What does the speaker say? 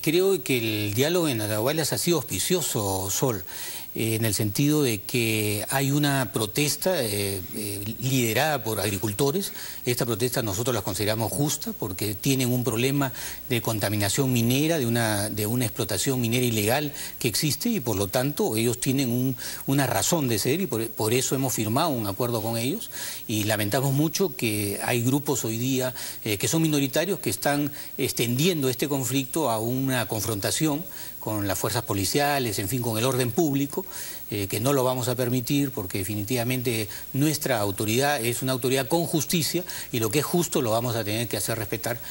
creo que el diálogo en Atahuallas ha sido auspicioso, Sol. Eh, en el sentido de que hay una protesta eh, eh, liderada por agricultores. Esta protesta nosotros la consideramos justa porque tienen un problema de contaminación minera, de una, de una explotación minera ilegal que existe y por lo tanto ellos tienen una razón de ser y por, eso hemos firmado un acuerdo con ellos y lamentamos mucho que hay grupos hoy día que son minoritarios que están extendiendo este conflicto a una confrontación con las fuerzas policiales, en fin, con el orden público, eh, que no lo vamos a permitir porque definitivamente nuestra autoridad es una autoridad con justicia y lo que es justo lo vamos a tener que hacer respetar.